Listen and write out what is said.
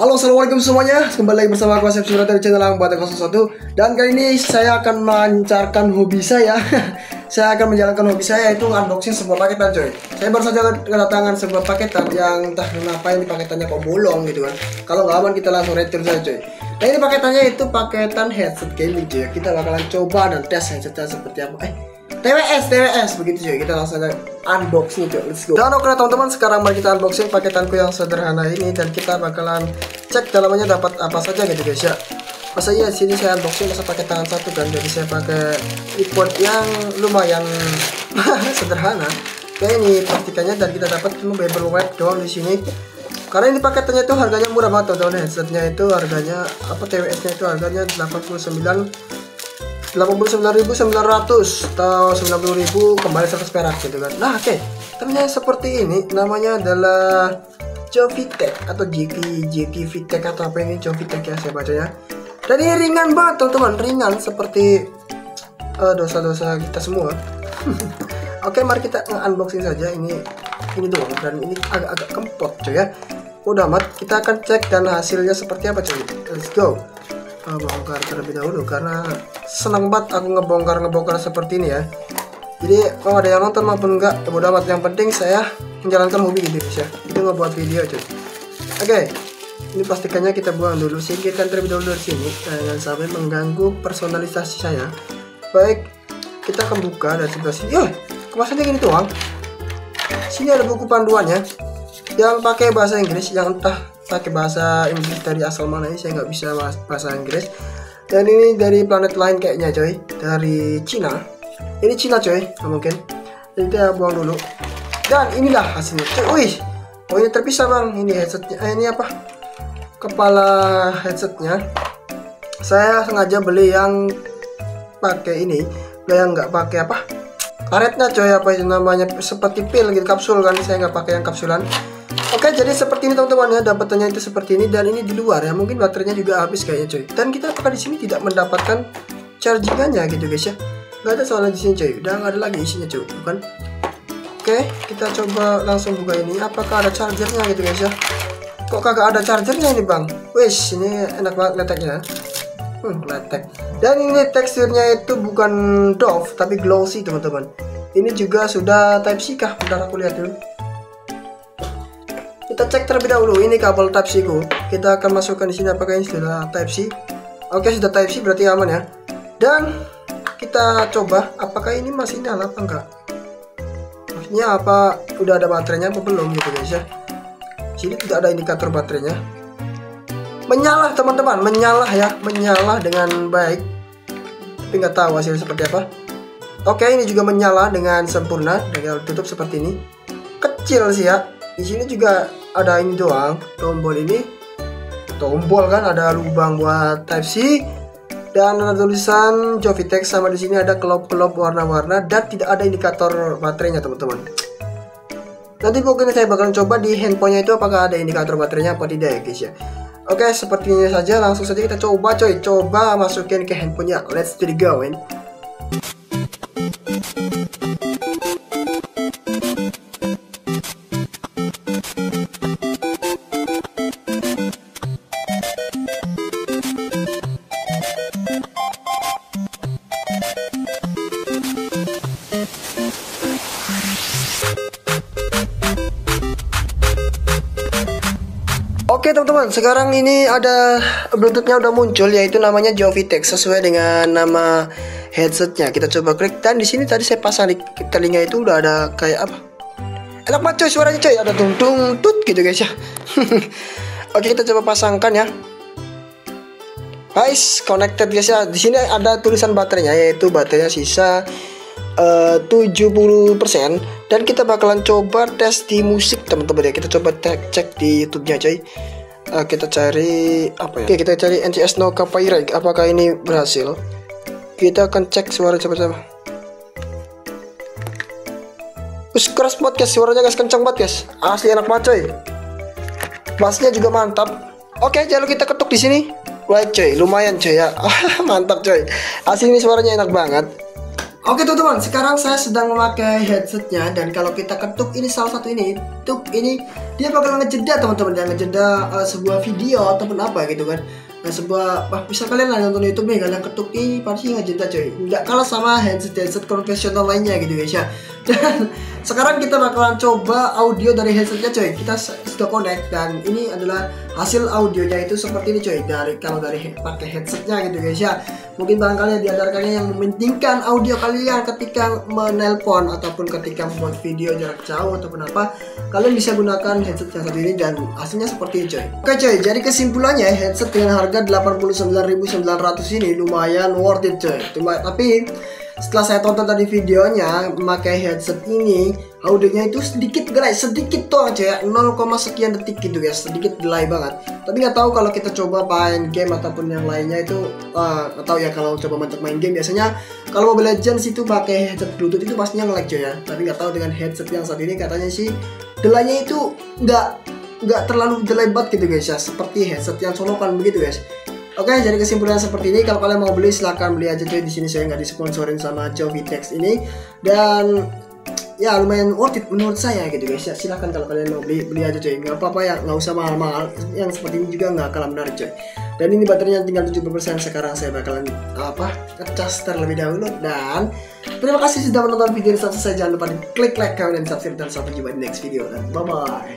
assalamualaikum semuanya. Kembali lagi bersama aku Asep Surata di channel Angbat 01 Dan kali ini saya akan melancarkan hobi saya. Saya akan menjalankan hobi saya yaitu unboxing sebuah paketan coy. Saya baru saja kedatangan sebuah paketan yang entah kenapa ini paketannya kok bolong gitu kan. Kalau nggak aman kita langsung return saja coy. Nah ini paketannya itu paketan headset gaming coy. Kita bakalan coba dan tes headsetnya seperti apa. Eh TWS, TWS begitu cuy. Kita langsung unboxing cuy. Let's go. Dan oke teman-teman, sekarang mari kita unboxing paketanku yang sederhana ini dan kita bakalan cek dalamnya dapat apa saja gitu guys ya. Masa iya sini saya unboxing masa pakai tangan satu kan jadi saya pakai tripod yang lumayan sederhana. Kayak ini plastikannya dan kita dapat web doang di sini. Karena ini paketannya itu harganya murah banget teman-teman. Headsetnya itu harganya apa TWS-nya itu harganya 89 89.900 atau 90.000 kembali 100 perak gitu kan. Nah oke. Okay. ternyata seperti ini namanya adalah Jovitek atau JK JK Vitek atau apa ini? Jovitek ya saya baca ya. Dan ini ringan banget teman-teman. Ringan seperti eh, dosa-dosa uh, kita semua. Oke okay, mari kita unboxing saja. Ini ini doang dan ini agak-agak kempot cuy ya. Udah amat kita akan cek dan hasilnya seperti apa cuy. Let's go uh, bongkar terlebih dahulu karena senang banget aku ngebongkar-ngebongkar seperti ini ya. Jadi kalau ada yang nonton maupun enggak ya amat. Yang penting saya menjalankan hobi gitu guys ya itu ngebuat video cuy oke okay. ini pastikannya kita buang dulu singkirkan terlebih dahulu dari sini. Jangan sampai mengganggu personalisasi saya. Baik kita akan buka dari sebelah sini. Yo, kemasannya gini doang. Sini ada buku panduannya. Yang pakai bahasa Inggris yang entah pakai bahasa Inggris dari asal mana ini saya nggak bisa bahasa Inggris. Dan ini dari planet lain kayaknya coy. Dari Cina. Ini Cina coy. Mungkin. Jadi kita buang dulu. Dan inilah hasilnya coy. Wih oh ini terpisah bang. Ini headsetnya eh, ini apa? Kepala headsetnya. Saya sengaja beli yang pakai ini. Yang nggak pakai apa? Karetnya coy. Apa itu namanya? Seperti pil gitu kapsul kan. Saya nggak pakai yang kapsulan Oke jadi seperti ini teman-teman ya. Dapatannya itu seperti ini dan ini di luar ya. Mungkin baterainya juga habis kayaknya cuy. Dan kita apakah di sini tidak mendapatkan chargingannya gitu guys ya? Nggak ada soalnya di sini cuy. Udah nggak ada lagi isinya cuy. Bukan. Oke kita coba langsung buka ini. Apakah ada chargernya gitu guys ya? Kok kagak ada chargernya ini bang? Wis ini enak banget letaknya hmm letek. Dan ini teksturnya itu bukan doff tapi glossy teman-teman. Ini juga sudah type C kah? Bentar aku lihat dulu kita cek terlebih dahulu ini kabel Type C ku. Kita akan masukkan di sini apakah ini sudah Type C. Oke, sudah Type C berarti aman ya. Dan kita coba apakah ini masih nyala apa enggak. Maksudnya apa udah ada baterainya apa belum gitu guys ya. Sini tidak ada indikator baterainya. Menyala teman-teman, menyala ya, menyala dengan baik. Tapi nggak tahu hasilnya seperti apa. Oke, ini juga menyala dengan sempurna. dengan tutup seperti ini. Kecil sih ya. Di sini juga ada ini doang tombol ini. Tombol kan ada lubang buat type C. Dan ada tulisan Jovitech sama di sini ada kelop-kelop warna-warna dan tidak ada indikator baterainya teman-teman. Nanti pokoknya saya bakalan coba di handphonenya itu apakah ada indikator baterainya apa tidak ya guys ya. Oke sepertinya saja langsung saja kita coba coy. Coba masukin ke handphonenya. Let's it going Oke teman-teman, sekarang ini ada Bluetoothnya udah muncul yaitu namanya Jovitech sesuai dengan nama headsetnya. Kita coba klik dan di sini tadi saya pasang di telinga itu udah ada kayak apa? Enak banget coy suaranya coy, ada tung tung tut gitu guys ya. Oke kita coba pasangkan ya. Guys, connected guys ya. Di sini ada tulisan baterainya yaitu baterainya sisa Eh, uh, 70% dan kita bakalan coba tes di musik teman-teman ya kita coba cek, cek di YouTube-nya coy uh, kita cari apa ya? Oke kita cari NCS No Copyright apakah ini berhasil? Kita akan cek suara coba-coba Us keras banget guys. Suaranya guys. Kencang banget guys. Asli enak banget coy. Bassnya juga mantap. Oke jangan kita ketuk di sini. Wah coy lumayan coy ya. Mantap coy. Asli ini suaranya enak banget. Oke teman-teman, sekarang saya sedang memakai headsetnya. Dan kalau kita ketuk ini salah satu ini, tuk ini dia bakal ngejeda teman-teman, dia ngejeda uh, sebuah video ataupun apa gitu kan. Nah sebuah, bah, bisa kalian lah nonton YouTube nih, kalian ketuk ini pasti ngejeda coy. Nggak kalah sama headset headset konvensional lainnya gitu guys ya. Dan sekarang kita bakalan coba audio dari headsetnya coy. Kita sudah connect dan ini adalah hasil audionya itu seperti ini coy. Dari kalau dari pakai headsetnya gitu guys ya mungkin barangkali di antaranya yang mementingkan audio kalian ketika menelpon ataupun ketika membuat video jarak jauh ataupun apa kalian bisa gunakan headset yang satu ini dan hasilnya seperti ini coy. Oke coy jadi kesimpulannya headset dengan harga 89.900 ini lumayan worth it coy. Cuma, tapi setelah saya tonton tadi videonya memakai headset ini audionya itu sedikit delay sedikit tuh aja ya. 0, sekian detik gitu guys sedikit delay banget. Tapi nggak tahu kalau kita coba main game ataupun yang lainnya itu uh, tahu ya kalau coba mantap main game. Biasanya kalau Mobile Legends itu pakai headset Bluetooth itu pastinya ngelag ya. Tapi nggak tahu dengan headset yang saat ini katanya sih delaynya itu nggak nggak terlalu delay banget gitu guys ya. Seperti headset yang solokan begitu guys Oke, jadi kesimpulan seperti ini. Kalau kalian mau beli, silahkan beli aja cuy. Di sini saya nggak disponsorin sama Jovitex ini. Dan ya lumayan worth it menurut saya gitu guys. Ya silahkan kalau kalian mau beli beli aja cuy. Nggak apa-apa ya nggak usah mahal-mahal. Yang seperti ini juga nggak kalah menarik cuy. Dan ini baterainya tinggal 70% sekarang saya bakalan apa ngecas terlebih dahulu. Dan terima kasih sudah menonton video ini. Sampai selesai jangan lupa di klik like, comment, dan subscribe. Dan sampai jumpa di next video. Dan bye bye